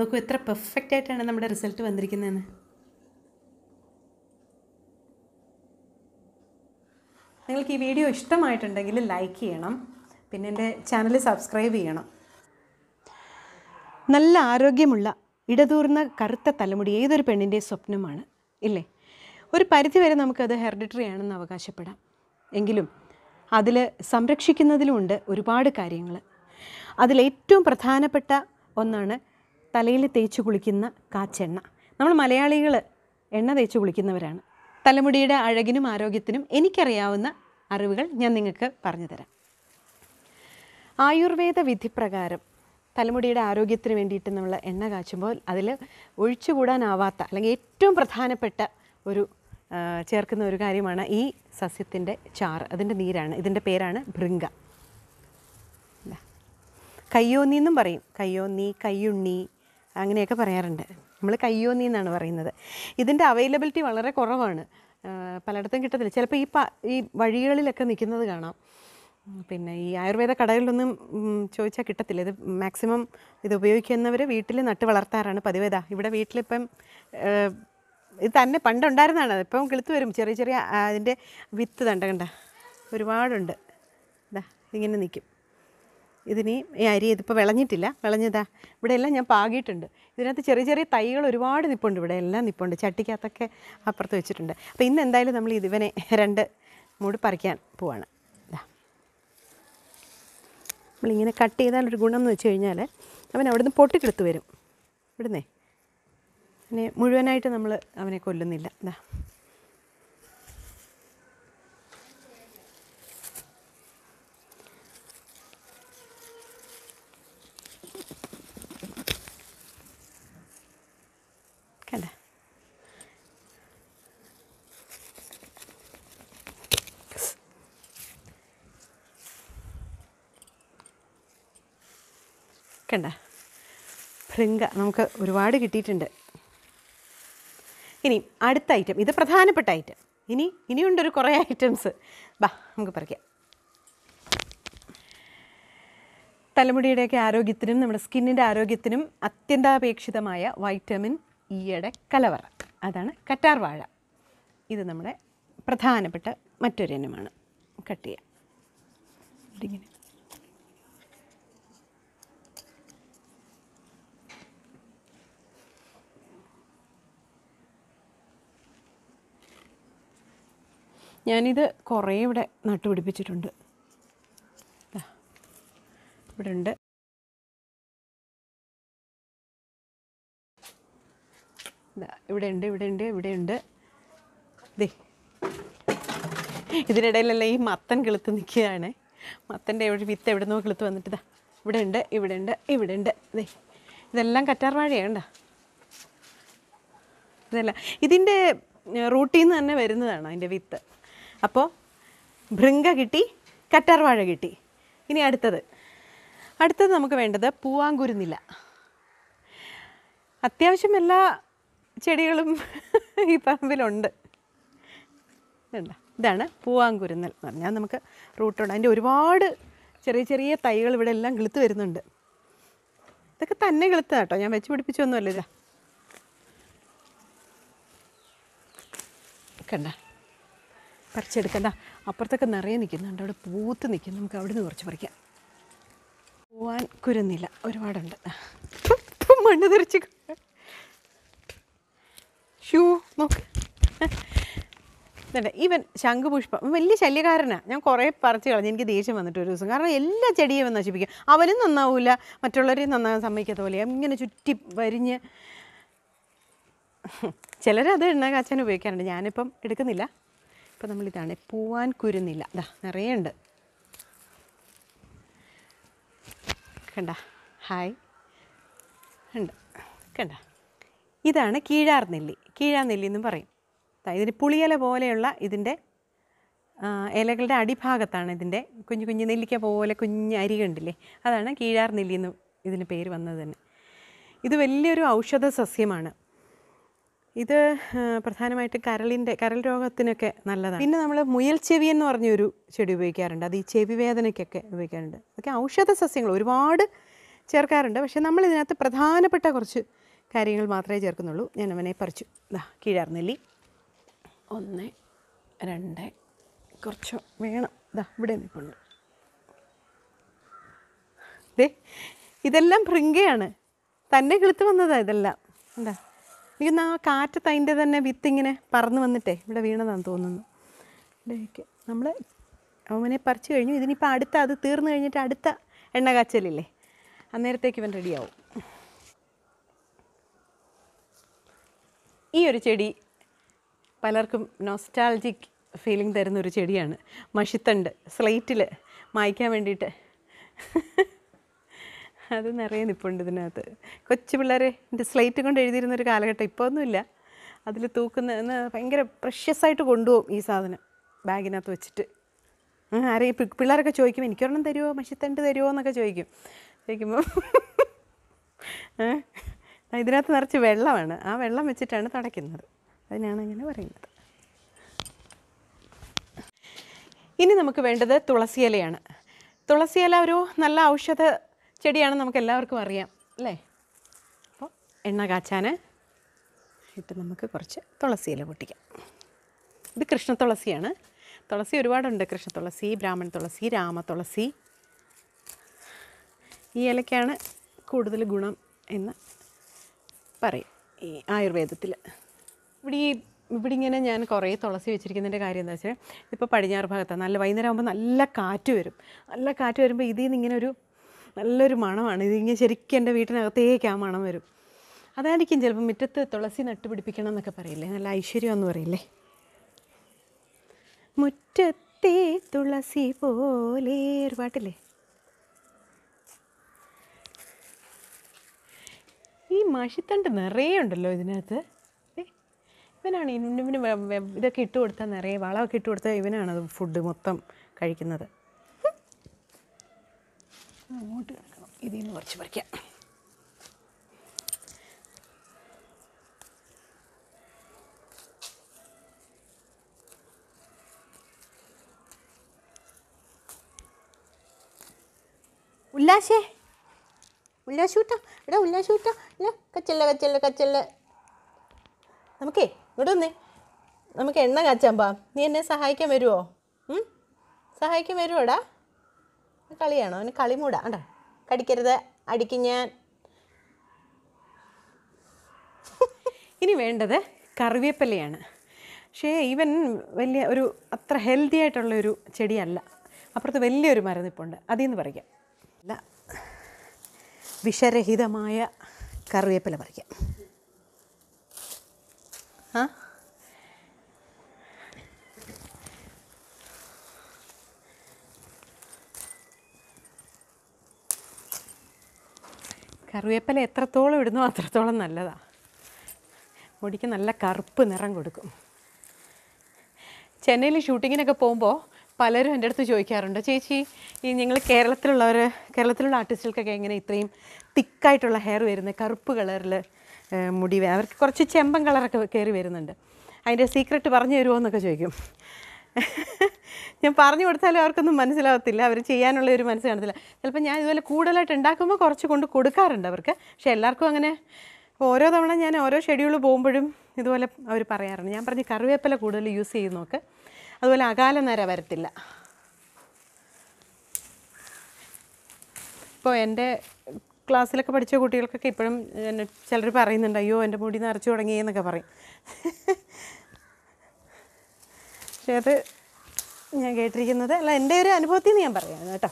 നോക്കൂ എത്ര പെർഫെക്റ്റ് ആയിട്ടാണ് നമ്മുടെ റിസൾട്ട് വന്നിരിക്കുന്നതെന്ന്. നിങ്ങൾക്ക് ഈ വീഡിയോ ഇഷ്ടമായിട്ടുണ്ടെങ്കിൽ ലൈക്ക് ചെയ്യണം. പിന്നെ എന്റെ ചാനൽ സബ്സ്ക്രൈബ് ചെയ്യണം. നല്ല ആരോഗ്യമുള്ള ഇടതൂർന്ന കറുത്ത തലമുടി ഏതൊരു പെണ്ണിന്റെ സ്വപ്നമാണ് ഇല്ലേ? ഒരു പരിധിവരെ നമുക്കത് ഹെറിഡിറ്ററി ആണെന്ന് അവകാശപ്പെടാം. എങ്കിലും അതിൽ സംരക്ഷിക്കുന്നതിലുമുണ്ട് ഒരുപാട് കാര്യങ്ങൾ. അതിലേറ്റവും പ്രധാനപ്പെട്ട ഒന്നാണ് തലയിൽ തേച്ച് കുളിക്കുന്ന കാച്ചെണ്ണ. നമ്മൾ മലയാളികൾ എണ്ണ തേച്ച് കുളിക്കുന്നവരാണ്. തലമുടിയുടെ അഴകിനും ആരോഗ്യത്തിനും എനിക്കറിയാവുന്ന അറിവുകൾ ഞാൻ നിങ്ങൾക്ക് പറഞ്ഞു തരാം. ആയുർവേദ വിധിപ്രകാരം തലമുടിയുടെ ആരോഗ്യത്തിന് വേണ്ടിയിട്ട് നമ്മൾ എണ്ണ കാച്ചുമ്പോൾ അതിൽ ഒഴിച്ചുകൂടാനാവാത്ത അല്ലെങ്കിൽ ഏറ്റവും പ്രധാനപ്പെട്ട ഒരു ചേർക്കുന്ന ഒരു കാര്യമാണ് ഈ സസ്യത്തിന്റെ ചാറ്. അതിന്റെ നീരാണ്. ഇതിന്റെ പേരാണ് ഇതാ. കയ്യോന്നി എന്നും പറയും. കയ്യോന്നി കയ്യുണ്ണി അങ്ങനെയൊക്കെ പറയാറുണ്ട്. നമ്മൾ കയ്യോന്നി എന്നാണ് പറയുന്നത്. ഇതിന്റെ അവൈലബിലിറ്റി വളരെ കുറവാണ്. പലയിടത്തും കിട്ടത്തില്ല. ചിലപ്പോൾ ഈ പ ഈ വഴികളിലൊക്കെ നിൽക്കുന്നത് കാണാം. പിന്നെ ഈ ആയുർവേദ കടകളിലൊന്നും ചോദിച്ചാൽ കിട്ടത്തില്ല. ഇത് മാക്സിമം ഇത് ഉപയോഗിക്കുന്നവർ വീട്ടിൽ നട്ട് വളർത്താറാണ് പതിവ്. ഇവിടെ വീട്ടിലിപ്പം ഇത് തന്നെ പണ്ടുണ്ടായിരുന്നതാണ് ഇപ്പം കിളുത്ത് വരും. ചെറിയ ചെറിയ അതിന്റെ വിത്ത് തണ്ട കണ്ട. ഒരുപാടുണ്ട്. ഇതാ ഇങ്ങനെ നിൽക്കും ഇതിനി ഈ അരി ഇതിപ്പോൾ വിളഞ്ഞിട്ടില്ല. വിളഞ്ഞതാ. ഇവിടെ എല്ലാം ഞാൻ പാകിയിട്ടുണ്ട്. ഇതിനകത്ത് ചെറിയ ചെറിയ തൈകൾ ഒരുപാട് നിപ്പുണ്ട് ഇവിടെ. എല്ലാം നിപ്പുണ്ട്. ചട്ടിക്കകത്തൊക്കെ അപ്പുറത്ത് വെച്ചിട്ടുണ്ട്. അപ്പോൾ ഇന്ന് എന്തായാലും നമ്മൾ ഇതിവനെ രണ്ട് മൂട് പറിക്കാൻ പോവാണ്. നമ്മളിങ്ങനെ കട്ട് ചെയ്താൽ ഒരു ഗുണം എന്ന് വെച്ച് കഴിഞ്ഞാൽ അവൻ അവിടുന്ന് പൊട്ടിക്കെടുത്ത് വരും. ഇവിടുന്നേ. പിന്നെ മുഴുവനായിട്ട് നമ്മൾ അവനെ കൊല്ലുന്നില്ല. ഇതാ കണ്ട കണ്ട ഭൃങ്ക നമുക്ക് ഒരുപാട് കിട്ടിയിട്ടുണ്ട്. ഇനി അടുത്ത ഐറ്റം ഇത് പ്രധാനപ്പെട്ട ഐറ്റം ഇനി ഇനിയുണ്ടൊരു കുറേ ഐറ്റംസ് ബാ നമുക്ക് പറിക്കാം. തലമുടിയുടെയൊക്കെ ആരോഗ്യത്തിനും നമ്മുടെ സ്കിന്നിന്റെ ആരോഗ്യത്തിനും അത്യന്താപേക്ഷിതമായ വൈറ്റമിൻ ഇയുടെ കലവറ. അതാണ് കറ്റാർ വാഴ. ഇത് നമ്മുടെ പ്രധാനപ്പെട്ട മറ്റൊരു ഇനമാണ്. കട്ട് ചെയ്യാം. ഇതിങ്ങനെ. ഞാനിത് കുറേ ഇവിടെ നട്ടുപിടിപ്പിച്ചിട്ടുണ്ട്. ഇവിടെ ഉണ്ട് ഇവിടെ ഉണ്ട് ഇവിടെ ഉണ്ട് ഇവിടെ ഉണ്ട് ദേ ഇതിനിടയിലല്ല ഈ മത്തൻ കിളുത്ത് നിൽക്കുകയാണ്. മത്തന്റെ ഒരു വിത്ത് എവിടെ നിന്നോ കിളുത്ത് വന്നിട്ട് ഇതാ ഇവിടെ ഉണ്ട് ഇവിടെ ഉണ്ട് ഇവിടെ ഉണ്ട് ദേ ഇതെല്ലാം കറ്റാർ വാഴയാണ് ഇതല്ല ഇതിന്റെ റൂട്ടിൽ നിന്ന് തന്നെ വരുന്നതാണ് അതിന്റെ വിത്ത്. അപ്പോൾ ഭൃംഗ കിട്ടി കറ്റാർവാഴ കിട്ടി. ഇനി അടുത്തത്. അടുത്തത് നമുക്ക് വേണ്ടത് പൂവാങ്കുരുന്നില അത്യാവശ്യം എല്ലാ ചെടികളും ഈ പറമ്പിലുണ്ട്. ഇതാണ് പൂവാങ്കുരുന്നൽ എന്ന് പറഞ്ഞാൽ നമുക്ക് റൂട്ടുണ്ട് അതിന്റെ ഒരുപാട് ചെറിയ ചെറിയ തൈകൾ ഇവിടെ എല്ലാം കിളുത്ത് വരുന്നുണ്ട്. ഇതൊക്കെ തന്നെ കിളുത്ത കേട്ടോ. ഞാൻ വെച്ച് പിടിപ്പിച്ചൊന്നുമല്ല ഇതാ. കണ്ട? പറിച്ചെടുക്കണ്ട. അപ്പുറത്തൊക്കെ നിറയെ നിൽക്കുന്നുണ്ട്. അവിടെ പൂത്ത് നിൽക്കും. നമുക്ക് അവിടെ നിന്ന് കുറച്ച് പറിക്കാം. പോവാൻ കുരുന്നില്ല ഒരുപാടുണ്ട്. മണ്ണ് തെറിച്ച് ഷൂ നോക്ക്. എന്നിട്ട് ഈവൻ ശംഖുപുഷ്പം. വലിയ ശല്യകാരനാണ് ഞാൻ കുറേ പറിച്ച് കളഞ്ഞു. എനിക്ക് ദേഷ്യം വന്നിട്ട് ഒരു ദിവസം. കാരണം എല്ലാ ചെടിയും അവൻ നശിപ്പിക്കും. അവനും നന്നാവില്ല മറ്റുള്ളവരെയും നന്നാകാൻ സമ്മതിക്കാത്ത പോലെ. ഇങ്ങനെ ചുറ്റി വരിഞ്ഞ്. ചിലരത് എണ്ണ കാച്ചാൻ ഉപയോഗിക്കാറുണ്ട്. ഞാനിപ്പം എടുക്കുന്നില്ല. ഇപ്പം നമ്മളിതാണ് പൂവാൻ കുരുന്നില്ല ഇതാ നിറയെ ഉണ്ട് കണ്ട? ഹായ്. ഉണ്ട്. കണ്ട? ഇതാണ് കീഴാർ നെല്ലി. കീഴാർ നെല്ലി എന്നും പറയും. ഇതിന് പുളിയില പോലെയുള്ള ഇതിന്റെ ഇലകളുടെ അടിഭാഗത്താണ് ഇതിന്റെ കുഞ്ഞു കുഞ്ഞു നെല്ലിക്ക പോലെ കുഞ്ഞു അരി കണ്ടില്ലേ? അതാണ് കീഴാർ നെല്ലി എന്ന് ഇതിന് പേര് വന്നത് തന്നെ. ഇത് വലിയൊരു ഔഷധ സസ്യമാണ് ഇത് പ്രധാനമായിട്ട് കരളിന്റെ കരൾ രോഗത്തിനൊക്കെ നല്ലതാണ്. പിന്നെ നമ്മൾ മുയൽ ചെവി എന്ന് പറഞ്ഞൊരു ചെടി ഉപയോഗിക്കാറുണ്ട്. അത് ഈ ചെവി വേദനയ്ക്കൊക്കെ ഉപയോഗിക്കാറുണ്ട്. അതൊക്കെ ഔഷധ സസ്യങ്ങൾ ഒരുപാട് ചേർക്കാറുണ്ട്. പക്ഷേ നമ്മൾ ഇതിനകത്ത് പ്രധാനപ്പെട്ട കുറച്ച് കാര്യങ്ങൾ മാത്രമേ ചേർക്കുന്നുള്ളൂ. ഞാൻ അവനെ പറിച്ചു. ഇതാ കീഴാർനെല്ലി. ഒന്ന് രണ്ട് കുറച്ച് വേണം. ഇതാ ഇവിടെ നിൽപ്പുണ്ട്. ദേ ഇതെല്ലാം ഭൃങ്കയാണ്. തന്നെ കിളുത്ത് വന്നതാണ് ഇതെല്ലാം. എന്താ? എനിക്കൊന്ന് ആ കാറ്റത്ത് അതിന്റെ തന്നെ വിത്ത് ഇങ്ങനെ പറന്ന് വന്നിട്ടേ ഇവിടെ വീണതാണെന്ന് തോന്നുന്നു. ഇവിടേക്ക് നമ്മൾ അവനെ പറിച്ചു കഴിഞ്ഞു. ഇതിനിപ്പോൾ അടുത്ത അത് തീർന്നു കഴിഞ്ഞിട്ട് അടുത്ത എണ്ണ കാച്ചലില്ലേ? അന്നേരത്തേക്ക് ഇവൻ റെഡിയാവും. ഈ ഒരു ചെടി പലർക്കും നോസ്റ്റാൾജിക് ഫീലിംഗ് തരുന്ന ഒരു ചെടിയാണ്. മഷിത്തണ്ട്. സ്ലൈറ്റിൽ മായ്ക്കാൻ വേണ്ടിയിട്ട്. അത് നിറയെ നിൽപ്പുണ്ട് ഇതിനകത്ത്. കൊച്ചു പിള്ളേർ എന്റെ സ്ലേറ്റ് കൊണ്ട് എഴുതിയിരുന്ന ഒരു കാലഘട്ടം ഇപ്പോൾ ഒന്നുമില്ല അതിൽ തൂക്കുന്ന ഭയങ്കര പ്രഷ്യസായിട്ട് കൊണ്ടുപോകും ഈ സാധനം ബാഗിനകത്ത് വെച്ചിട്ട്. ആരെയും പിള്ളേരൊക്കെ ചോദിക്കും എനിക്കൊരെണ്ണം തരുമോ മഷിത്തണ്ട് തരുമോ എന്നൊക്കെ ചോദിക്കും. ചോദിക്കുമ്പോൾ? ഇതിനകത്ത് നിറച്ച് വെള്ളമാണ്. ആ വെള്ളം വെച്ചിട്ടാണ് തുടയ്ക്കുന്നത്. അതിനാണ് അങ്ങനെ പറയുന്നത്. ഇനി നമുക്ക് വേണ്ടത് തുളസിയിലയാണ്. തുളസിയില ഒരു നല്ല ഔഷധ ചെടിയാണ് നമുക്ക് എല്ലാവർക്കും അറിയാം അല്ലേ? അപ്പോൾ എണ്ണ കാച്ചാൻ ഇട്ട് നമുക്ക് കുറച്ച് തുളസി ഇല പൊട്ടിക്കാം. ഇത് കൃഷ്ണ തുളസിയാണ്. തുളസി ഒരുപാടുണ്ട്. കൃഷ്ണ തുളസി ബ്രാഹ്മൺ തുളസി രാമ തുളസി. ഈ ഇലയ്ക്കാണ് കൂടുതൽ ഗുണം എന്ന് പറയും ഈ ആയുർവേദത്തിൽ ഇവിടെ ഈ ഇവിടെ ഇങ്ങനെ ഞാൻ കുറേ തുളസി വെച്ചിരിക്കുന്നതിന്റെ കാര്യം എന്താ വെച്ചാൽ ഇപ്പോൾ പടിഞ്ഞാറ് ഭാഗത്താണ് നല്ല വൈകുന്നേരം ആകുമ്പോൾ നല്ല കാറ്റ് വരും. നല്ല കാറ്റ് വരുമ്പോൾ ഇതിൽ നിന്ന് ഇങ്ങനെ ഒരു നല്ലൊരു മണമാണ്. ഇതിങ്ങനെ ശരിക്കും എന്റെ വീട്ടിനകത്തേക്ക് ആ മണം വരും. അതായിരിക്കും ചിലപ്പോൾ മുറ്റത്ത് തുളസി നട്ടുപിടിപ്പിക്കണം എന്നൊക്കെ പറയില്ലേ? നല്ല ഐശ്വര്യം എന്ന് പറയില്ലേ? മുറ്റത്തെ തുളസി പോലെ ഒരു പാട്ടില്ലേ? ഈ മഷിത്തണ്ട് നിറയെ ഉണ്ടല്ലോ ഇതിനകത്ത്. ഇവനാണ് ഇവന് ഇതൊക്കെ ഇട്ട് കൊടുത്താൽ നിറയെ വളമൊക്കെ ഇട്ട് കൊടുത്താൽ ഇവനാണ് ഫുഡ് മൊത്തം കഴിക്കുന്നത്. അങ്ങോട്ട് കിടക്കണം ഇതിൽ നിന്ന് കുറച്ച് പറിക്കാം. ഉല്ലാശേ. ഉല്ലാശൂട്ടാ എടാ ഉല്ലാശൂട്ടാ ഇല്ല കച്ചല്ല കച്ചല്ല കച്ചല്ല. നമുക്കേ ഇങ്ങോട്ട് വന്നേ. നമുക്ക് എണ്ണ കാച്ചാൻ പാ നീ എന്നെ സഹായിക്കാൻ വരുമോ സഹായിക്കാൻ വരുമോടാ കളിയാണോ? അവന് കളിമൂടാ. കണ്ടോ? കടിക്കരുത്. അടിക്ക് ഞാൻ. ഇനി വേണ്ടത് കറിവേപ്പിലയാണ്. പക്ഷേ ഇവൻ വലിയ ഒരു അത്ര ഹെൽത്തി ആയിട്ടുള്ളൊരു ചെടിയല്ല. അപ്പുറത്ത് വലിയൊരു മരം നിൽപ്പുണ്ട് അതിൽ നിന്ന് പറിക്കാം. അല്ല വിഷരഹിതമായ കറിവേപ്പില പറിക്കാം. ആ? കറിവേപ്പില എത്രത്തോളം ഇടുന്നോ അത്രത്തോളം നല്ലതാണ് മുടിക്ക് നല്ല കറുപ്പ് നിറം കൊടുക്കും. ചെന്നൈയിൽ ഷൂട്ടിങ്ങിനൊക്കെ പോകുമ്പോൾ പലരും എന്റെ അടുത്ത് ചോദിക്കാറുണ്ട് ചേച്ചി ഈ ഞങ്ങൾ കേരളത്തിലുള്ളവർ കേരളത്തിലുള്ള ആർട്ടിസ്റ്റുകൾക്കൊക്കെ എങ്ങനെ ഇത്രയും തിക്കായിട്ടുള്ള ഹെയർ വരുന്നത്? കറുപ്പ് കളറിൽ മുടി അവർക്ക് കുറച്ച് ചെമ്പൻ കളറൊക്കെ കയറി വരുന്നുണ്ട്. അതിന്റെ സീക്രട്ട് പറഞ്ഞു തരുമോ എന്നൊക്കെ ചോദിക്കും. ഞാൻ പറഞ്ഞു കൊടുത്താലും അവർക്കൊന്നും മനസ്സിലാവത്തില്ല. അവർ ചെയ്യാനുള്ള ഒരു മനസ്സ് കാണത്തില്ല. ചിലപ്പോൾ ഞാൻ ഇതുപോലെ കൂടുതലായിട്ട് ഉണ്ടാക്കുമ്പോൾ കുറച്ച് കൊണ്ട് കൊടുക്കാറുണ്ട് അവർക്ക്. പക്ഷേ എല്ലാവർക്കും അങ്ങനെ ഓരോ തവണ ഞാൻ ഓരോ ഷെഡ്യൂൾ പോകുമ്പോഴും ഇതുപോലെ അവർ പറയാറുണ്ട്. ഞാൻ പറഞ്ഞ് കറിവേപ്പില കൂടുതൽ യൂസ് ചെയ്ത് നോക്ക്. അതുപോലെ അകാല നര വരത്തില്ല. ഇപ്പോൾ എന്റെ ക്ലാസ്സിലൊക്കെ പഠിച്ച കുട്ടികൾക്കൊക്കെ ഇപ്പോഴും ചിലർ പറയുന്നുണ്ട് അയ്യോ എന്റെ മുടി നിറച്ചു തുടങ്ങി എന്നൊക്കെ പറയും. പക്ഷേ അത് ഞാൻ കേട്ടിരിക്കുന്നത്. അല്ല എന്റെ ഒരു അനുഭവത്തിൽ നിന്ന് ഞാൻ പറയാം കേട്ടോ.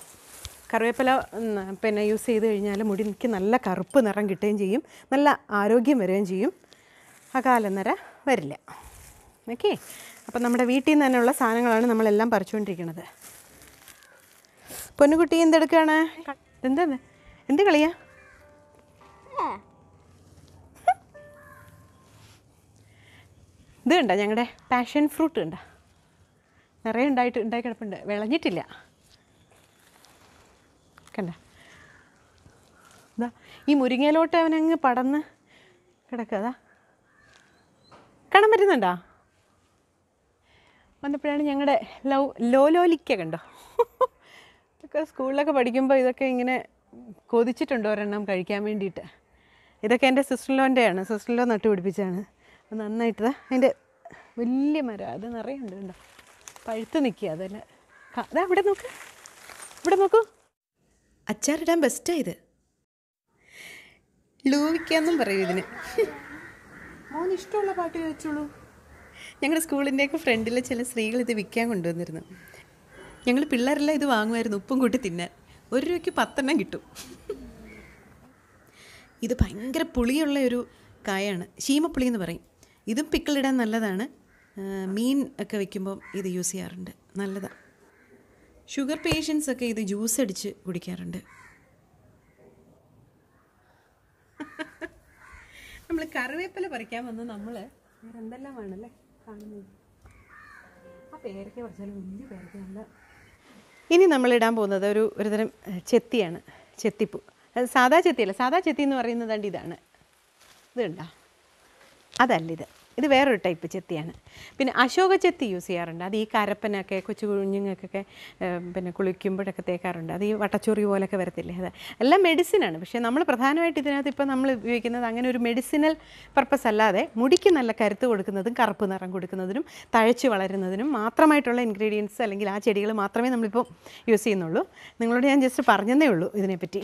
കറിവേപ്പില പിന്നെ യൂസ് ചെയ്ത് കഴിഞ്ഞാൽ മുടി എനിക്ക് നല്ല കറുപ്പ് നിറം കിട്ടുകയും ചെയ്യും. നല്ല ആരോഗ്യം വരികയും ചെയ്യും. അകാലനര വരില്ല. ഓക്കെ? അപ്പം നമ്മുടെ വീട്ടിൽ നിന്ന് തന്നെയുള്ള സാധനങ്ങളാണ് നമ്മളെല്ലാം പറിച്ചുകൊണ്ടിരിക്കുന്നത്. പൊന്നുകുട്ടി എന്തെടുക്കുകയാണ്? എന്താ? എന്ത് കളിയാ? ഇത് കണ്ട ഞങ്ങളുടെ പാഷൻ ഫ്രൂട്ട് കണ്ട? നിറയെ ഉണ്ടായിട്ട് ഉണ്ടായി കിടപ്പുണ്ട്. വിളഞ്ഞിട്ടില്ല. കണ്ട. ഇതാ ഈ മുരിങ്ങയിലോട്ട് അവനങ്ങ് പടന്ന് കിടക്കുക അതാ കാണാൻ പറ്റുന്നുണ്ടോ? വന്നപ്പോഴാണ് ഞങ്ങളുടെ ലോ ലോലോലിക്ക കണ്ടോ? ഇതൊക്കെ സ്കൂളിലൊക്കെ പഠിക്കുമ്പോൾ ഇതൊക്കെ ഇങ്ങനെ കൊതിച്ചിട്ടുണ്ട് ഒരെണ്ണം കഴിക്കാൻ വേണ്ടിയിട്ട്. ഇതൊക്കെ എന്റെ സിസ്റ്ററിലോന്റെയാണ് സിസ്റ്ററിലോ നട്ടുപിടിപ്പിച്ചാണ് നന്നായിട്ട് അതിന്റെ വലിയ മരം. അത് നിറയെ ഉണ്ട് കണ്ടോ? പഴുത്ത് നിൽക്കുക അതല്ല അതാ ഇവിടെ നോക്ക്. ഇവിടെ നോക്കൂ. അച്ചാറിടാൻ ബെസ്റ്റാണ് ഇത്. ലൂവിക്കാന്നും പറയും ഇതിന്. മോൻ ഇഷ്ടമുള്ള പാട്ട് ചോദിച്ചോളൂ ഞങ്ങളുടെ സ്കൂളിന്റെയൊക്കെ ഫ്രണ്ടിലെ ചില സ്ത്രീകൾ ഇത് വിൽക്കാൻ കൊണ്ടുവന്നിരുന്നു. ഞങ്ങൾ പിള്ളേരെല്ലാം ഇത് വാങ്ങുമായിരുന്നു ഉപ്പും കൂട്ടി തിന്നാൻ. ഒരു രൂപയ്ക്ക് പത്തെണ്ണം കിട്ടും. ഇത് ഭയങ്കര പുളിയുള്ള ഒരു കായാണ്. ശീമപ്പുളി എന്ന് പറയും. ഇതും പിക്കിളിടാൻ നല്ലതാണ്. മീൻ ഒക്കെ വെക്കുമ്പോൾ ഇത് യൂസ് ചെയ്യാറുണ്ട്. നല്ലതാണ് ഷുഗർ പേഷ്യൻസ് ഒക്കെ ഇത് ജ്യൂസ് അടിച്ച് കുടിക്കാറുണ്ട്. നമ്മൾ കറിവേപ്പില പറിക്കാൻ വന്ന് നമ്മൾ എന്തെല്ലാമാണല്ലേ കാണുന്നത്? ആ പേരൊക്കെ പറിച്ചാലും വലിയ പേരൊക്കെ നല്ല ഇനി നമ്മൾ ഇടാൻ പോകുന്നത് ഒരു ഒരുതരം ചെത്തിയാണ്. ചെത്തിപ്പൂ. അത് സാദാ ചെത്തിയല്ല സാദാ ചെത്തി എന്ന് പറയുന്നത് ഇതാണ്. ഇത് കണ്ടോ? അതല്ല ഇത്. ഇത് വേറൊരു ടൈപ്പ് ചെത്തിയാണ്. പിന്നെ അശോക ചെത്തി യൂസ് ചെയ്യാറുണ്ട്. അത് ഈ കരപ്പനൊക്കെ കൊച്ചു കുഞ്ഞുങ്ങൾക്കൊക്കെ പിന്നെ കുളിക്കുമ്പോഴൊക്കെ തേക്കാറുണ്ട്. അത് ഈ വട്ടച്ചൊറി പോലൊക്കെ വരത്തില്ലേ? അത് എല്ലാം മെഡിസിനാണ് പക്ഷേ നമ്മൾ പ്രധാനമായിട്ട് ഇതിനകത്ത് ഇപ്പോൾ നമ്മൾ ഉപയോഗിക്കുന്നത് അങ്ങനെ ഒരു മെഡിസിനൽ പർപ്പസ് അല്ലാതെ മുടിക്ക് നല്ല കരുത്ത് കൊടുക്കുന്നതും കറുപ്പ് നിറം കൊടുക്കുന്നതിനും തഴച്ച് വളരുന്നതിനും മാത്രമായിട്ടുള്ള ഇൻഗ്രീഡിയൻസ് അല്ലെങ്കിൽ ആ ചെടികൾ മാത്രമേ നമ്മളിപ്പോൾ യൂസ് ചെയ്യുന്നുള്ളൂ. നിങ്ങളോട് ഞാൻ ജസ്റ്റ് പറഞ്ഞതേ ഉള്ളൂ ഇതിനെപ്പറ്റി.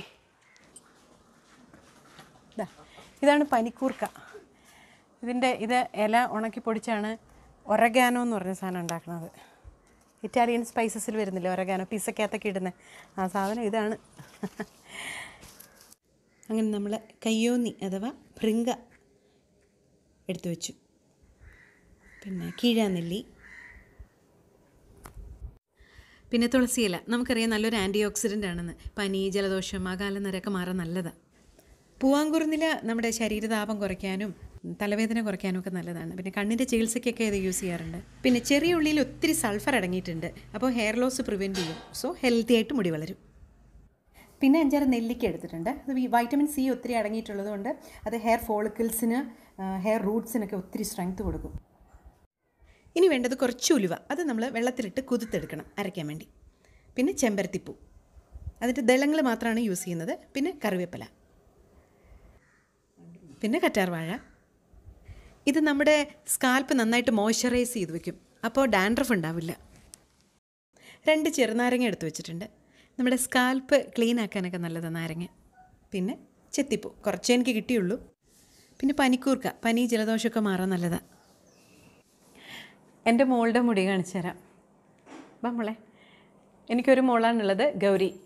ഇതാണ് പനിക്കൂർക്ക. ഇതിന്റെ ഇത് ഇല ഉണക്കി പൊടിച്ചാണ് ഒരഗാനോ എന്ന് പറഞ്ഞ സാധനം ഉണ്ടാക്കുന്നത്. ഇറ്റാലിയൻ സ്പൈസസിൽ വരുന്നില്ല ഒരഗാനോ പിസക്കകത്തൊക്കെ ഇടുന്ന ആ സാധനം ഇതാണ്. അങ്ങനെ നമ്മൾ കയ്യോന്നി അഥവാ ഭൃങ്ക എടുത്തു വെച്ചു. പിന്നെ കീഴാനെല്ലി. പിന്നെ തുളസിയില നമുക്കറിയാം നല്ലൊരു ആന്റി ഓക്സിഡന്റ് ആണെന്ന്. പനി ജലദോഷം ആകാലനരൊക്കെ മാറാൻ നല്ലതാണ് പൂവാങ്കുറുന്നില നമ്മുടെ ശരീരതാപം കുറയ്ക്കാനും തലവേദന കുറയ്ക്കാനൊക്കെ നല്ലതാണ്. പിന്നെ കണ്ണിന്റെ ചികിത്സയ്ക്കൊക്കെ ഇത് യൂസ് ചെയ്യാറുണ്ട്. പിന്നെ ചെറിയ ഉള്ളിയിൽ ഒത്തിരി സൾഫർ അടങ്ങിയിട്ടുണ്ട്. അപ്പോൾ ഹെയർ ലോസ് പ്രിവെന്റ് ചെയ്യും. സോ ഹെൽത്തി ആയിട്ട് മുടി വളരും. പിന്നെ അഞ്ചാറ് നെല്ലിക്ക എടുത്തിട്ടുണ്ട്. അത് വൈറ്റമിൻ സി ഒത്തിരി അടങ്ങിയിട്ടുള്ളതുകൊണ്ട് അത് ഹെയർ ഫോളിക്കിൾസിന് ഹെയർ റൂട്ട്സിനൊക്കെ ഒത്തിരി സ്ട്രെങ്ത് കൊടുക്കും. ഇനി വേണ്ടത് കുറച്ച് ഉലുവ. അത് നമ്മൾ വെള്ളത്തിലിട്ട് കുതിർത്തെടുക്കണം അരയ്ക്കാൻ വേണ്ടി. പിന്നെ ചെമ്പരത്തിപ്പൂ. അതിന്റെ ദളങ്ങൾ മാത്രമാണ് യൂസ് ചെയ്യുന്നത്. പിന്നെ കറിവേപ്പില. പിന്നെ കറ്റാർവാഴ. ഇത് നമ്മുടെ സ്കാൽപ്പ് നന്നായിട്ട് മോയ്സ്ചറൈസ് ചെയ്ത് വെക്കും. അപ്പോൾ ഡാൻഡ്രഫ് ഉണ്ടാവില്ല. രണ്ട് ചെറുനാരങ്ങ എടുത്തു വെച്ചിട്ടുണ്ട്. നമ്മുടെ സ്കാൽപ്പ് ക്ലീൻ ആക്കാനൊക്കെ നല്ലത് നാരങ്ങ. പിന്നെ ചെത്തിപ്പൂ. കുറച്ചേ എനിക്ക് കിട്ടിയുള്ളൂ. പിന്നെ പനിക്കൂർക്ക. പനി ജലദോഷമൊക്കെ മാറാൻ നല്ലതാണ് എന്റെ മോളുടെ മുടി കാണിച്ചു തരാം. വാ മോളെ. എനിക്കൊരു മോളാണുള്ളത് ഗൗരി.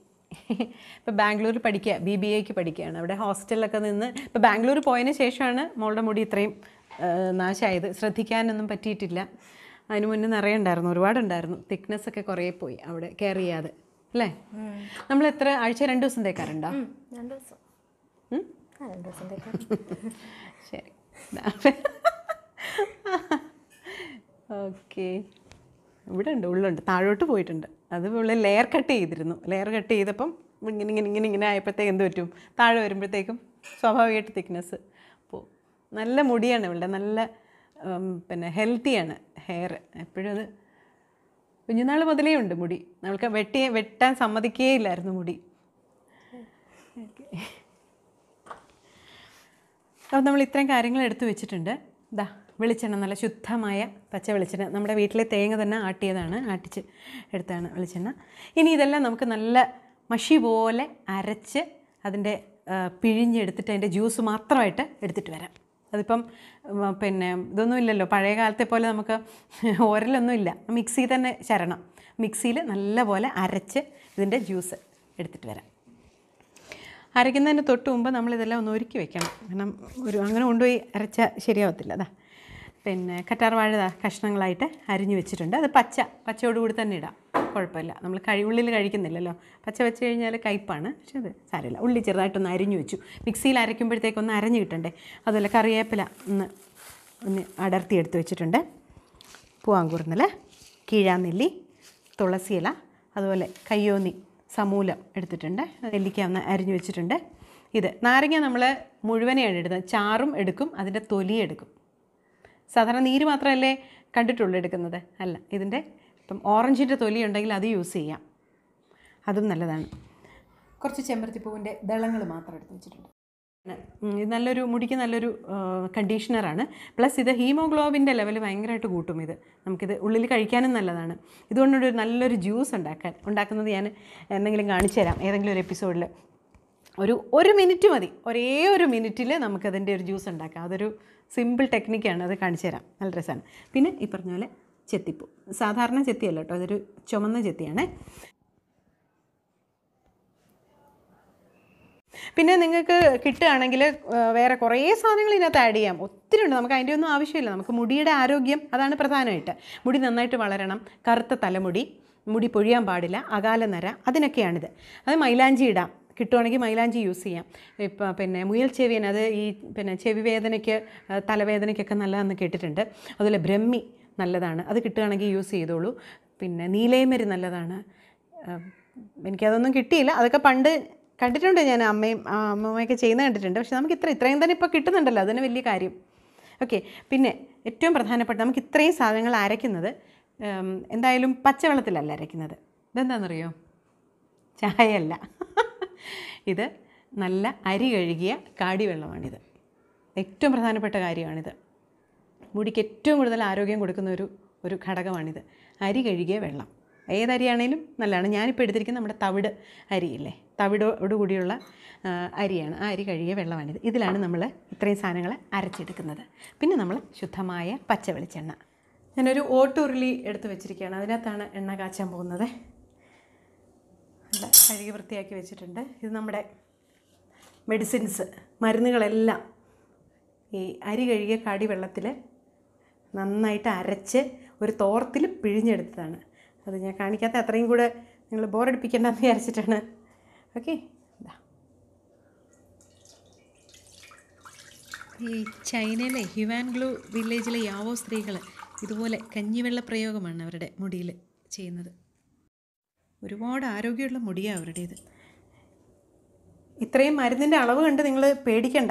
ഇപ്പോൾ ബാംഗ്ലൂരിൽ പഠിക്കുക. ബി ബി എക്ക് പഠിക്കുകയാണ്. അവിടെ ഹോസ്റ്റലിലൊക്കെ നിന്ന് ഇപ്പോൾ ബാംഗ്ലൂർ പോയതിന് ശേഷമാണ് മോളുടെ മുടി ഇത്രയും നാശമായത് ശ്രദ്ധിക്കാനൊന്നും പറ്റിയിട്ടില്ല. അതിനു മുന്നേ നിറയെ ഉണ്ടായിരുന്നു ഒരുപാടുണ്ടായിരുന്നു. തിക്നെസ് ഒക്കെ കുറേ പോയി അവിടെ കെയർ ചെയ്യാതെ. അല്ലേ? നമ്മൾ എത്ര ആഴ്ച രണ്ട് ദിവസം തേക്കാറുണ്ടോ? രണ്ട് ദിവസം. ശരി. ഓക്കെ. ഇവിടെ ഉണ്ട് ഉള്ളുണ്ട്. താഴോട്ട് പോയിട്ടുണ്ട്. അത് ഉള്ളിൽ ലെയർ കട്ട് ചെയ്തിരുന്നു. ലെയർ കട്ട് ചെയ്തപ്പം ഇങ്ങനെ ഇങ്ങനെ ഇങ്ങനെ ഇങ്ങനെ ആയപ്പോഴത്തേക്ക് എന്ത് പറ്റും? താഴെ വരുമ്പോഴത്തേക്കും സ്വാഭാവികമായിട്ട് തിക്നെസ് നല്ല മുടിയാണ് ഇവളുടെ നല്ല പിന്നെ ഹെൽത്തിയാണ് ഹെയർ. എപ്പോഴും അത് കുഞ്ഞുനാൾ മുതലേ ഉണ്ട് മുടി. നമ്മൾക്ക് വെട്ടി വെട്ടാൻ സമ്മതിക്കേ ഇല്ലായിരുന്നു മുടി. അപ്പോൾ നമ്മൾ ഇത്രയും കാര്യങ്ങൾ എടുത്തു വെച്ചിട്ടുണ്ട്. ദാ വെളിച്ചെണ്ണ നല്ല ശുദ്ധമായ പച്ച വെളിച്ചെണ്ണ. നമ്മുടെ വീട്ടിലെ തേങ്ങ തന്നെ ആട്ടിയതാണ് ആട്ടിച്ച് എടുത്താണ് വെളിച്ചെണ്ണ. ഇനി ഇതെല്ലാം നമുക്ക് നല്ല മഷി പോലെ അരച്ച് അതിന്റെ പിഴിഞ്ഞെടുത്തിട്ട് അതിന്റെ ജ്യൂസ് മാത്രമായിട്ട് എടുത്തിട്ട് വരാം. അതിപ്പം പിന്നെ ഇതൊന്നും ഇല്ലല്ലോ പഴയ കാലത്തെ പോലെ നമുക്ക് ഓരലൊന്നും ഇല്ല മിക്സി തന്നെ ശരണം. മിക്സിയിൽ നല്ലപോലെ അരച്ച് ഇതിന്റെ ജ്യൂസ് എടുത്തിട്ട് വരാം. അരയ്ക്കുന്നതിന് തൊട്ട് മുമ്പ് നമ്മളിതെല്ലാം ഒന്ന് ഒരുക്കി വെക്കണം. കാരണം ഒരു അങ്ങനെ കൊണ്ടുപോയി അരച്ചാൽ ശരിയാവത്തില്ല. അതാ. പിന്നെ കറ്റാർവാഴ കഷ്ണങ്ങളായിട്ട് അരിഞ്ഞു വെച്ചിട്ടുണ്ട്. അത് പച്ച പച്ചയോടുകൂടി തന്നെ ഇടാം. കുഴപ്പമില്ല. നമ്മൾ കഴി ഉള്ളിൽ കഴിക്കുന്നില്ലല്ലോ. പച്ച വെച്ച് കഴിഞ്ഞാൽ കയ്പ്പാണ്. പക്ഷെ അത് സാരമില്ല. ഉള്ളി ചെറുതായിട്ടൊന്ന് അരിഞ്ഞു വെച്ചു. മിക്സിയിൽ അരയ്ക്കുമ്പോഴത്തേക്ക് ഒന്ന് അരഞ്ഞു കിട്ടണ്ടേ? അതുപോലെ കറിവേപ്പില ഒന്ന് ഒന്ന് അടർത്തി എടുത്ത് വെച്ചിട്ടുണ്ട്. പൂവാങ്കൂർന്നൽ കീഴാനെല്ലി തുളസിയില അതുപോലെ കയ്യോന്നി സമൂലം എടുത്തിട്ടുണ്ട്. നെല്ലിക്ക ഒന്ന് അരിഞ്ഞു വെച്ചിട്ടുണ്ട്. ഇത് നാരങ്ങ നമ്മൾ മുഴുവനെയാണ് ഇടുന്നത്. ചാറും എടുക്കും അതിന്റെ തൊലി എടുക്കും. സാധാരണ നീര് മാത്രമല്ലേ കണ്ടിട്ടുള്ളൂ എടുക്കുന്നത്. അല്ല ഇതിന്റെ ഇപ്പം ഓറഞ്ചിന്റെ തൊലി ഉണ്ടെങ്കിൽ അത് യൂസ് ചെയ്യാം. അതും നല്ലതാണ്. കുറച്ച് ചെമ്പരത്തിപ്പൂവിന്റെ ദളങ്ങൾ മാത്രം എടുത്ത് വെച്ചിട്ടുണ്ട്. ഇത് നല്ലൊരു മുടിക്ക് നല്ലൊരു കണ്ടീഷണറാണ് പ്ലസ് ഇത് ഹീമോഗ്ലോബിന്റെ ലെവൽ ഭയങ്കരമായിട്ട് കൂട്ടും ഇത്. നമുക്കിത് ഉള്ളിൽ കഴിക്കാനും നല്ലതാണ്. ഇതുകൊണ്ടൊരു നല്ലൊരു ജ്യൂസ് ഉണ്ടാക്കാൻ ഉണ്ടാക്കുന്നത് ഞാൻ എന്തെങ്കിലും കാണിച്ചു തരാം. ഏതെങ്കിലും ഒരു എപ്പിസോഡിൽ ഒരു ഒരു മിനിറ്റ് മതി. ഒരേ ഒരു മിനിറ്റിൽ നമുക്കതിന്റെ ഒരു ജ്യൂസ് ഉണ്ടാക്കാം. അതൊരു സിമ്പിൾ ടെക്നിക്കാണ് അത് കാണിച്ചു തരാം. നല്ല രസമാണ്. പിന്നെ ഈ പറഞ്ഞ പോലെ ചെത്തിപ്പൂ. സാധാരണ ചെത്തിയല്ല കേട്ടോ അതൊരു ചുമന്ന ചെത്തിയാണ്. പിന്നെ നിങ്ങൾക്ക് കിട്ടുകയാണെങ്കിൽ വേറെ കുറേ സാധനങ്ങൾ ഇതിനകത്ത് ആഡ് ചെയ്യാം. ഒത്തിരി ഉണ്ട് നമുക്ക് അതിന്റെ ഒന്നും ആവശ്യമില്ല. നമുക്ക് മുടിയുടെ ആരോഗ്യം അതാണ് പ്രധാനമായിട്ട്. മുടി നന്നായിട്ട് വളരണം കറുത്ത തലമുടി മുടി പൊഴിയാൻ പാടില്ല അകാല നര അതിനൊക്കെയാണിത്. അത് മൈലാഞ്ചി ഇടാം. കിട്ടുവാണെങ്കിൽ മൈലാഞ്ചി യൂസ് ചെയ്യാം. ഇപ്പം പിന്നെ മുയൽ ചെവിയൻ അത് ഈ പിന്നെ ചെവി വേദനയ്ക്ക് തലവേദനയ്ക്കൊക്കെ നല്ലതെന്ന് കേട്ടിട്ടുണ്ട്. അതുപോലെ ബ്രഹ്മി നല്ലതാണ്. അത് കിട്ടുകയാണെങ്കിൽ യൂസ് ചെയ്തോളൂ. പിന്നെ നീലയമരി നല്ലതാണ്. എനിക്കതൊന്നും കിട്ടിയില്ല. അതൊക്കെ പണ്ട് കണ്ടിട്ടുണ്ട് ഞാൻ അമ്മയും അമ്മമ്മയൊക്കെ ചെയ്യുന്നത് കണ്ടിട്ടുണ്ട്. പക്ഷെ നമുക്ക് ഇത്ര ഇത്രയും തന്നെ ഇപ്പോൾ കിട്ടുന്നുണ്ടല്ലോ. അതിന് വലിയ കാര്യം. ഓക്കെ പിന്നെ ഏറ്റവും പ്രധാനപ്പെട്ട നമുക്ക് ഇത്രയും സാധനങ്ങൾ അരയ്ക്കുന്നത് എന്തായാലും പച്ചവെള്ളത്തിലല്ല അരയ്ക്കുന്നത്. ഇതെന്താണെന്നറിയോ ചായയല്ല. ഇത് നല്ല അരി കഴുകിയ കാടിവെള്ളമാണിത്. ഏറ്റവും പ്രധാനപ്പെട്ട കാര്യമാണിത്. മുടിക്ക് ഏറ്റവും കൂടുതൽ ആരോഗ്യം കൊടുക്കുന്ന ഒരു ഒരു ഘടകമാണിത്. അരി കഴുകിയ വെള്ളം. ഏതരിയാണേലും നല്ലതാണ്. ഞാനിപ്പോൾ എടുത്തിരിക്കുന്നത് നമ്മുടെ തവിട് അരിയില്ലേ? തവിടോട് കൂടിയുള്ള അരിയാണ്. ആ അരി കഴുകിയ വെള്ളമാണിത്. ഇതിലാണ് നമ്മൾ ഇത്രയും സാധനങ്ങൾ അരച്ചെടുക്കുന്നത്. പിന്നെ നമ്മൾ ശുദ്ധമായ പച്ച വെളിച്ചെണ്ണ ഞാനൊരു ഓട്ടുരുളി എടുത്ത് വെച്ചിരിക്കുകയാണ്. അതിനകത്താണ് എണ്ണ കാച്ചാൻ പോകുന്നത്. കഴുകി വൃത്തിയാക്കി വെച്ചിട്ടുണ്ട്. ഇത് നമ്മുടെ മെഡിസിൻസ് മരുന്നുകളെല്ലാം ഈ അരി കഴുകിയ കാടി വെള്ളത്തിൽ നന്നായിട്ട് അരച്ച് ഒരു തോർത്തിൽ പിഴിഞ്ഞെടുത്തതാണ്. അത് ഞാൻ കാണിക്കാത്ത അത്രയും കൂടെ നിങ്ങൾ ബോറടിപ്പിക്കേണ്ടെന്ന് വിചാരിച്ചിട്ടാണ്. ഓക്കെ ഈ ചൈനയിലെ ഹ്യുവാൻഗ്ലൂ വില്ലേജിലെ യാവോ സ്ത്രീകൾ ഇതുപോലെ കഞ്ഞിവെള്ള പ്രയോഗമാണ് അവരുടെ മുടിയിൽ ചെയ്യുന്നത്. ഒരുപാട് ആരോഗ്യമുള്ള മുടിയാണ് അവരുടേത്. ഇത്രയും മരുന്നിന്റെ അളവ് കണ്ട് നിങ്ങൾ പേടിക്കണ്ട.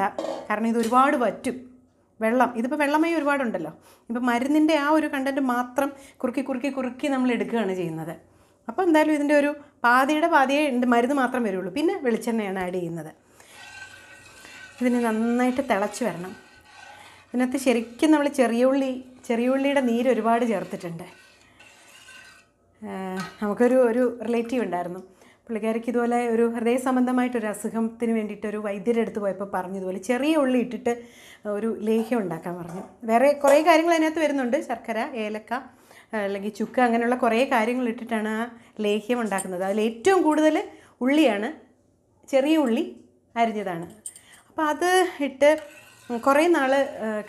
കാരണം ഇത് ഒരുപാട് വറ്റും. വെള്ളം. ഇതിപ്പോൾ വെള്ളമായി ഒരുപാടുണ്ടല്ലോ. ഇപ്പം മരുന്നിന്റെ ആ ഒരു കണ്ടന്റ് മാത്രം കുറുക്കി കുറുക്കി കുറുക്കി നമ്മൾ എടുക്കുകയാണ് ചെയ്യുന്നത്. അപ്പോൾ എന്തായാലും ഇതിന്റെ ഒരു പാതിയുടെ പാതിയെ മരുന്ന് മാത്രം വരുള്ളൂ. പിന്നെ വെളിച്ചെണ്ണയാണ് ആഡ് ചെയ്യുന്നത്. ഇതിന് നന്നായിട്ട് തിളച്ച് വരണം. ഇതിനകത്ത് ശരിക്കും നമ്മൾ ചെറിയ ഉള്ളി ചെറിയ ഉള്ളിയുടെ നീര് ഒരുപാട് ചേർത്തിട്ടുണ്ട്. നമുക്കൊരു ഒരു റിലേറ്റീവ് ഉണ്ടായിരുന്നു. പുള്ളിക്കാരിക്ക് ഇതുപോലെ ഒരു ഹൃദയ സംബന്ധമായിട്ടൊരു അസുഖത്തിന് വേണ്ടിയിട്ട് ഒരു വൈദ്യരുടെ അടുത്ത് പോയപ്പോൾ പറഞ്ഞു ഇതുപോലെ ചെറിയ ഉള്ളി ഇട്ടിട്ട് ഒരു ലേഹ്യം ഉണ്ടാക്കാൻ പറഞ്ഞു. വേറെ കുറേ കാര്യങ്ങൾ അതിനകത്ത് വരുന്നുണ്ട്. ശർക്കര ഏലക്ക അല്ലെങ്കിൽ ചുക്ക് അങ്ങനെയുള്ള കുറേ കാര്യങ്ങൾ ഇട്ടിട്ടാണ് ആ ലേഹ്യം ഉണ്ടാക്കുന്നത്. അതിൽ ഏറ്റവും കൂടുതൽ ഉള്ളിയാണ് ചെറിയ ഉള്ളി അരിഞ്ഞതാണ്. അപ്പോൾ അത് ഇട്ട് കുറേ നാൾ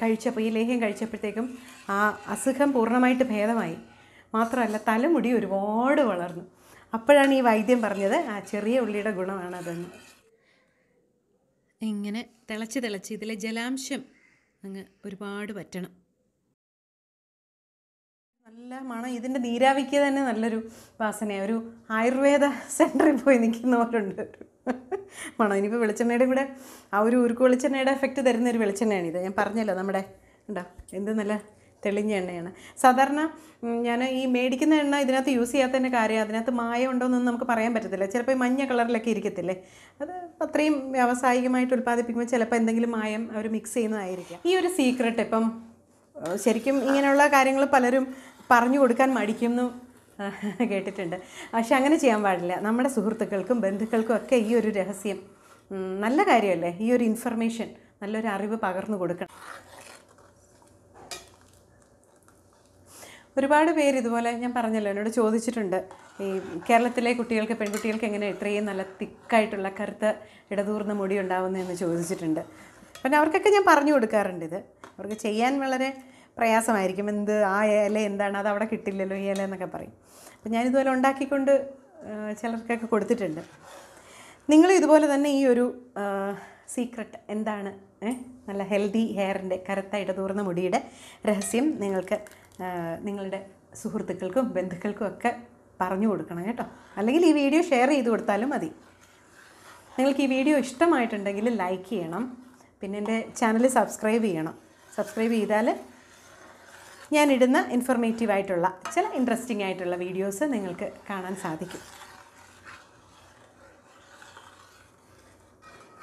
കഴിച്ചപ്പോൾ ഈ ലേഹ്യം കഴിച്ചപ്പോഴത്തേക്കും ആ അസുഖം പൂർണമായിട്ട് ഭേദമായി. മാത്രമല്ല തലമുടി ഒരുപാട് വളർന്നു. അപ്പോഴാണ് ഈ വൈദ്യം പറഞ്ഞത് ആ ചെറിയ ഉള്ളിയുടെ ഗുണമാണ് അതെന്ന്. ഇങ്ങനെ തിളച്ച് തിളച്ച് ഇതിലെ ജലാംശം അങ്ങ് ഒരുപാട് പറ്റണം. നല്ല മണം. ഇതിന്റെ നീരാവിക്ക് തന്നെ നല്ലൊരു വാസനയാണ് ഒരു ആയുർവേദ സെന്ററിൽ പോയി നിൽക്കുന്ന പോലെ ഉണ്ട് ഒരു മണം. ഇനിയിപ്പോൾ വെളിച്ചെണ്ണയുടെ കൂടെ ആ ഒരു ഉരുക്ക് വെളിച്ചെണ്ണയുടെ എഫക്റ്റ് തരുന്ന ഒരു വെളിച്ചെണ്ണയാണിത്. ഞാൻ പറഞ്ഞല്ലോ നമ്മുടെ ഉണ്ടോ എന്ത് നല്ല തെളിഞ്ഞ എണ്ണയാണ്. സാധാരണ ഞാൻ ഈ മേടിക്കുന്ന എണ്ണ ഇതിനകത്ത് യൂസ് ചെയ്യാത്തതിന്റെ കാര്യം അതിനകത്ത് മായം ഉണ്ടോയെന്നൊന്നും നമുക്ക് പറയാൻ പറ്റത്തില്ല. ചിലപ്പോൾ ഈ മഞ്ഞ കളറിലൊക്കെ ഇരിക്കത്തില്ലേ? അത് അത്രയും വ്യാവസായികമായിട്ട് ഉൽപ്പാദിപ്പിക്കുമ്പോൾ ചിലപ്പോൾ എന്തെങ്കിലും മായം അവർ മിക്സ് ചെയ്യുന്നതായിരിക്കാം. ഈ ഒരു സീക്രട്ട് ഇപ്പം ശരിക്കും ഇങ്ങനെയുള്ള കാര്യങ്ങൾ പലരും പറഞ്ഞു കൊടുക്കാൻ മടിക്കുന്നു കേട്ടിട്ടുണ്ട്. പക്ഷെ അങ്ങനെ ചെയ്യാൻ പാടില്ല. നമ്മുടെ സുഹൃത്തുക്കൾക്കും ബന്ധുക്കൾക്കും ഒക്കെ ഈ ഒരു രഹസ്യം നല്ല കാര്യമല്ലേ? ഈ ഒരു ഇൻഫർമേഷൻ നല്ലൊരു അറിവ് പകർന്നു കൊടുക്കണം. ഒരുപാട് പേര് ഇതുപോലെ ഞാൻ പറഞ്ഞല്ലോ എന്നോട് ചോദിച്ചിട്ടുണ്ട്. ഈ കേരളത്തിലെ കുട്ടികൾക്ക് പെൺകുട്ടികൾക്ക് എങ്ങനെ ഇത്രയും നല്ല തിക്കായിട്ടുള്ള കറുത്ത ഇടതൂർന്ന മുടി ഉണ്ടാവുന്നതെന്ന് ചോദിച്ചിട്ടുണ്ട്. പിന്നെ അവർക്കൊക്കെ ഞാൻ പറഞ്ഞു കൊടുക്കാറുണ്ട് ഇത്. അവർക്ക് ചെയ്യാൻ വളരെ പ്രയാസമായിരിക്കും. എന്ത് ആ ഇല എന്താണ്? അത് അവിടെ കിട്ടില്ലല്ലോ ഈ ഇല എന്നൊക്കെ പറയും. അപ്പം ഞാനിതുപോലെ ഉണ്ടാക്കിക്കൊണ്ട് ചിലർക്കൊക്കെ കൊടുത്തിട്ടുണ്ട്. നിങ്ങൾ ഇതുപോലെ തന്നെ ഈ ഒരു സീക്രട്ട് എന്താണ് നല്ല ഹെൽത്തി ഹെയറിന്റെ കറുത്ത ഇടതൂർന്ന മുടിയുടെ രഹസ്യം നിങ്ങൾക്ക് നിങ്ങളുടെ സുഹൃത്തുക്കൾക്കും ബന്ധുക്കൾക്കും ഒക്കെ പറഞ്ഞു കൊടുക്കണം കേട്ടോ. അല്ലെങ്കിൽ ഈ വീഡിയോ ഷെയർ ചെയ്ത് കൊടുത്താലും മതി. നിങ്ങൾക്ക് ഈ വീഡിയോ ഇഷ്ടമായിട്ടുണ്ടെങ്കിൽ ലൈക്ക് ചെയ്യണം. പിന്നെ എന്റെ ചാനൽ സബ്സ്ക്രൈബ് ചെയ്യണം. സബ്സ്ക്രൈബ് ചെയ്താൽ ഞാനിടുന്ന ഇൻഫർമേറ്റീവ് ആയിട്ടുള്ള ചില ഇൻട്രസ്റ്റിംഗ് ആയിട്ടുള്ള വീഡിയോസ് നിങ്ങൾക്ക് കാണാൻ സാധിക്കും.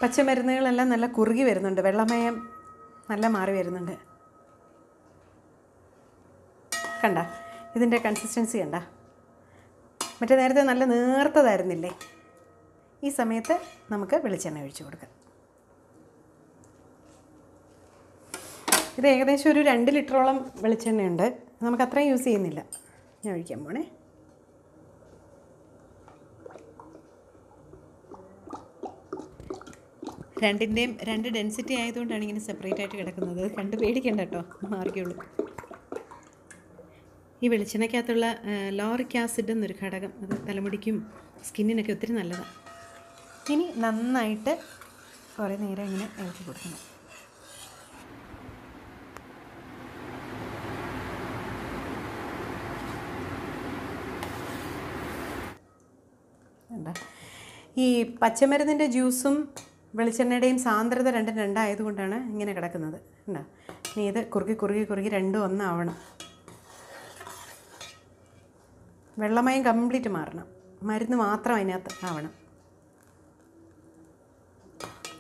പച്ചമരുന്നുകളെല്ലാം നല്ല കുറുകി വരുന്നുണ്ട്. വെള്ളമയം നല്ല മാറി വരുന്നുണ്ട്. കണ്ട. ഇതിന്റെ കൺസിസ്റ്റൻസി കണ്ട. മറ്റേ നേരത്തെ നല്ല നേർത്തതായിരുന്നില്ലേ? ഈ സമയത്ത് നമുക്ക് വെളിച്ചെണ്ണ ഒഴിച്ചു കൊടുക്കാം. ഇത് ഏകദേശം ഒരു രണ്ട് ലിറ്ററോളം വെളിച്ചെണ്ണയുണ്ട്. നമുക്ക് അത്രയും യൂസ് ചെയ്യുന്നില്ല. ഞാൻ ഒഴിക്കാൻ പോണേ. രണ്ടിന്റെയും രണ്ട് ഡെൻസിറ്റി ആയതുകൊണ്ടാണ് ഇങ്ങനെ സെപ്പറേറ്റ് ആയിട്ട് കിടക്കുന്നത്. കണ്ട് പേടിക്കണ്ട കേട്ടോ. മാർഗുള്ളൂ ഈ വെളിച്ചെണ്ണയ്ക്കകത്തുള്ള ലോറിക് ആസിഡ് എന്നൊരു ഘടകം അത് തലമുടിക്കും സ്കിന്നിനൊക്കെ ഒത്തിരി നല്ലതാണ് ഇനി നന്നായിട്ട് കുറേ നേരം ഇങ്ങനെ ഇളക്കി കൊടുക്കണം. ഈ പച്ചമരുന്നിന്റെ ജ്യൂസും വെളിച്ചെണ്ണയുടെയും സാന്ദ്രത രണ്ടും രണ്ടായതുകൊണ്ടാണ് ഇങ്ങനെ കിടക്കുന്നത്. കണ്ടോ? ഇനി ഇത് കുറുകി കുറുകി കുറുകി രണ്ടും ഒന്നാവണം. വെള്ളമയം കംപ്ലീറ്റ് മാറണം. മരുന്ന് മാത്രം അതിനകത്ത് ആവണം.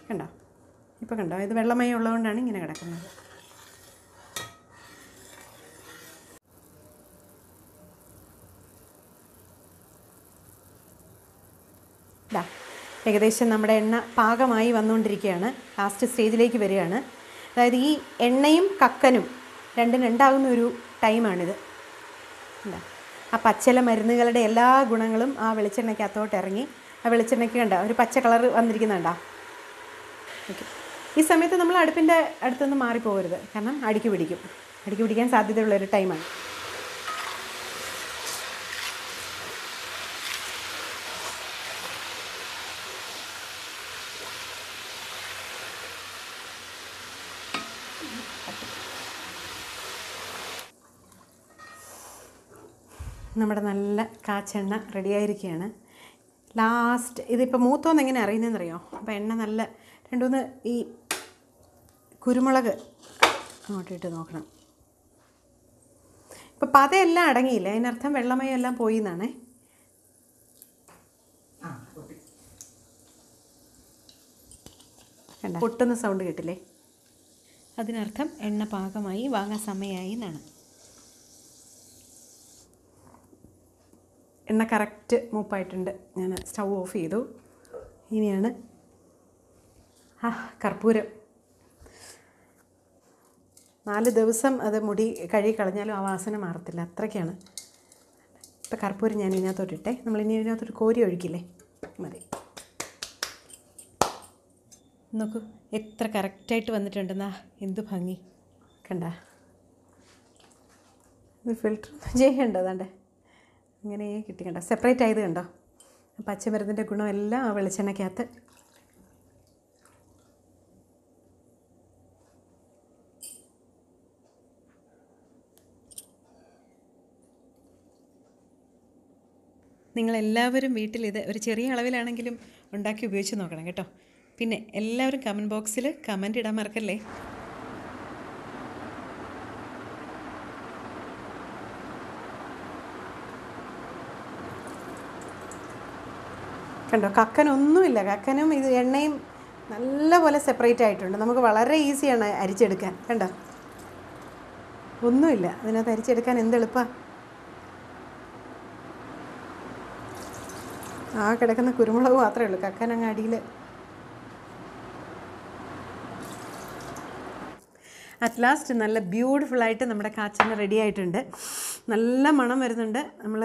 കണ്ടോ? ഇപ്പോൾ കണ്ടോ? ഇത് വെള്ളമയം ഉള്ളതുകൊണ്ടാണ് ഇങ്ങനെ കിടക്കുന്നത്. ഏകദേശം നമ്മുടെ എണ്ണ പാകമായി വന്നുകൊണ്ടിരിക്കുകയാണ്. ലാസ്റ്റ് സ്റ്റേജിലേക്ക് വരികയാണ്. അതായത് ഈ എണ്ണയും കക്കനും രണ്ടും രണ്ടാകുന്ന ഒരു ടൈമാണിത് എന്താ ആ പച്ചില മരുന്നുകളുടെ എല്ലാ ഗുണങ്ങളും ആ വെളിച്ചെണ്ണയ്ക്കകത്തോട്ട് ഇറങ്ങി. ആ വെളിച്ചെണ്ണയ്ക്ക് കണ്ട? ഒരു പച്ച കളർ വന്നിരിക്കുന്നുണ്ടോ? ഓക്കെ. ഈ സമയത്ത് നമ്മൾ അടുപ്പിന്റെ അടുത്തൊന്നും മാറിപ്പോകരുത്. കാരണം അടുക്കി പിടിക്കും. അടുക്കി പിടിക്കാൻ സാധ്യതയുള്ള ഒരു ടൈമാണ്. നമ്മുടെ നല്ല കാച്ചെണ്ണ റെഡിയായിരിക്കുകയാണ്. ലാസ്റ്റ് ഇതിപ്പോൾ മൂത്തോന്ന് എങ്ങനെ അറിയുന്നതെന്നറിയോ? അപ്പോൾ എണ്ണ നല്ല രണ്ടുമൂന്ന് ഈ കുരുമുളക് അങ്ങോട്ടിട്ട് നോക്കണം. ഇപ്പോൾ പതയെല്ലാം അടങ്ങിയില്ല? അതിനർത്ഥം വെള്ളമയം എല്ലാം പോയി എന്നാണേ കണ്ട? പൊട്ടുന്ന സൗണ്ട് കേട്ടില്ലേ? അതിനർത്ഥം എണ്ണ പാകമായി വാങ്ങാൻ സമയമായി എന്നാണ്. എണ്ണ കറക്റ്റ് മൂപ്പായിട്ടുണ്ട്. ഞാൻ സ്റ്റൗ ഓഫ് ചെയ്തു. ഇനിയാണ് ആ കർപ്പൂരം. നാല് ദിവസം അത് മുടി കഴുകി കളഞ്ഞാലും ആ വാസന മാറത്തില്ല. അത്രയ്ക്കാണ്. ഇപ്പം കർപ്പൂരം ഞാൻ ഇതിനകത്തോട്ട് നമ്മൾ ഇനി ഇതിനകത്തോട്ട് കോരി ഒഴിക്കില്ലേ? മതി. നോക്കൂ എത്ര കറക്റ്റായിട്ട് വന്നിട്ടുണ്ടെന്നാ. എന്ത് ഭംഗി. കണ്ട? ഇത് ഫിൽറ്റർ ഒന്നും ചെയ്യണ്ട അതാണ്ട്. ഇങ്ങനെ കിട്ടി കണ്ട? സെപ്പറേറ്റ് ആയത് കണ്ടോ? പച്ചമരുന്നിന്റെ ഗുണമെല്ലാം ആ വെളിച്ചെണ്ണയ്ക്കകത്ത്. നിങ്ങളെല്ലാവരും വീട്ടിൽ ഇത് ഒരു ചെറിയ അളവിലാണെങ്കിലും ഉണ്ടാക്കി ഉപയോഗിച്ച് നോക്കണം കേട്ടോ. പിന്നെ എല്ലാവരും കമന്റ് ബോക്സിൽ കമന്റ് ഇടാൻ മറക്കല്ലേ? കണ്ടോ? കക്കനൊന്നുമില്ല. കക്കനും ഇത് എണ്ണയും നല്ലപോലെ സെപ്പറേറ്റ് ആയിട്ടുണ്ട്. നമുക്ക് വളരെ ഈസിയാണ് അരിച്ചെടുക്കാൻ. കണ്ടോ? ഒന്നുമില്ല. അതിനകത്ത് അരിച്ചെടുക്കാൻ എന്ത് എളുപ്പമാണ് ആ കിടക്കുന്ന കുരുമുളക് മാത്രമേ ഉള്ളൂ. കക്കൻ അങ്ങ് അടിയിൽ അറ്റ് ലാസ്റ്റ് നല്ല ബ്യൂട്ടിഫുൾ ആയിട്ട് നമ്മുടെ കാച്ചെണ്ണ റെഡി ആയിട്ടുണ്ട്. നല്ല മണം വരുന്നുണ്ട്. നമ്മൾ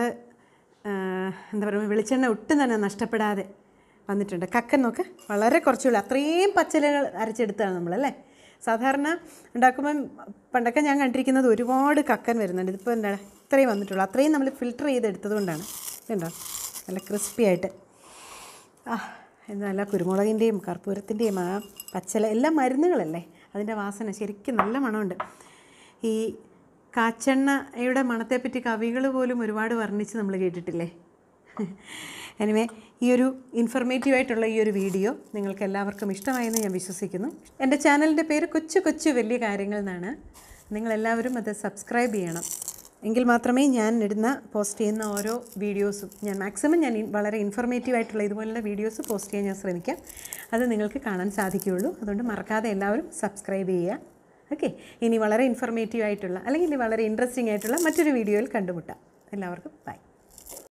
എന്താ പറയുക വെളിച്ചെണ്ണ ഒട്ടും തന്നെ നഷ്ടപ്പെടാതെ വന്നിട്ടുണ്ട്. കക്കൻ നോക്ക് വളരെ കുറച്ചുള്ളൂ. അത്രയും പച്ചിലകൾ അരച്ചെടുത്താണ് നമ്മളല്ലേ? സാധാരണ ഉണ്ടാക്കുമ്പം പണ്ടൊക്കെ ഞാൻ കണ്ടിരിക്കുന്നത് ഒരുപാട് കക്കൻ വരുന്നുണ്ട്. ഇതിപ്പോൾ എന്താണ് ഇത്രയും വന്നിട്ടുള്ളൂ. അത്രയും നമ്മൾ ഫിൽട്ടർ ചെയ്തെടുത്തത് കൊണ്ടാണ് ഇതുണ്ടോ നല്ല ക്രിസ്പി ആയിട്ട്. ആ നല്ല കുരുമുളകിന്റെയും കർപ്പൂരത്തിന്റെയും ആ പച്ചല എല്ലാം മരുന്നുകളല്ലേ? അതിന്റെ വാസന ശരിക്കും നല്ല മണമുണ്ട്. ഈ കാച്ചെണ്ണയുടെ മണത്തെപ്പറ്റി കവികൾ പോലും ഒരുപാട് വർണിച്ച് നമ്മൾ കേട്ടിട്ടില്ലേ? എനിവേ ഈ ഒരു ഇൻഫർമേറ്റീവ് ആയിട്ടുള്ള ഈ ഒരു വീഡിയോ നിങ്ങൾക്ക് എല്ലാവർക്കും ഇഷ്ടമായെന്ന് ഞാൻ വിശ്വസിക്കുന്നു. എന്റെ ചാനലിന്റെ പേര് കൊച്ചു കൊച്ചു വലിയ കാര്യങ്ങൾ എന്നാണ്. നിങ്ങളെല്ലാവരും അത് സബ്സ്ക്രൈബ് ചെയ്യണം. എങ്കിൽ മാത്രമേ ഞാൻ ഇടുന്ന പോസ്റ്റ് ചെയ്യുന്ന ഓരോ വീഡിയോസും ഞാൻ മാക്സിമം ഞാൻ വളരെ ഇൻഫർമേറ്റീവ് ആയിട്ടുള്ള ഇതുപോലുള്ള വീഡിയോസ് പോസ്റ്റ് ചെയ്യാൻ ഞാൻ ശ്രമിക്കാം. അത് നിങ്ങൾക്ക് കാണാൻ സാധിക്കുകയുള്ളൂ. അതുകൊണ്ട് മറക്കാതെ എല്ലാവരും സബ്സ്ക്രൈബ് ചെയ്യുക. ഓക്കെ? ഇനി വളരെ ഇൻഫർമേറ്റീവ് ആയിട്ടുള്ള അല്ലെങ്കിൽ വളരെ ഇൻട്രസ്റ്റിംഗ് ആയിട്ടുള്ള മറ്റൊരു വീഡിയോയിൽ കണ്ടുമുട്ടാം. എല്ലാവർക്കും ബൈ